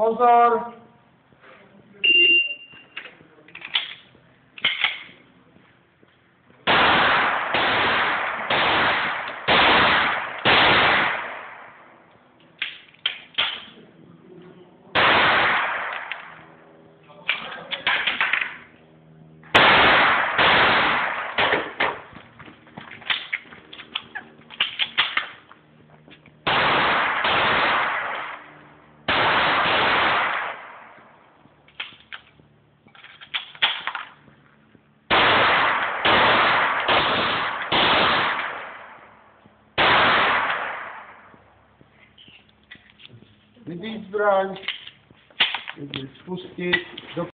Fazar Wybić broń. Spuścić do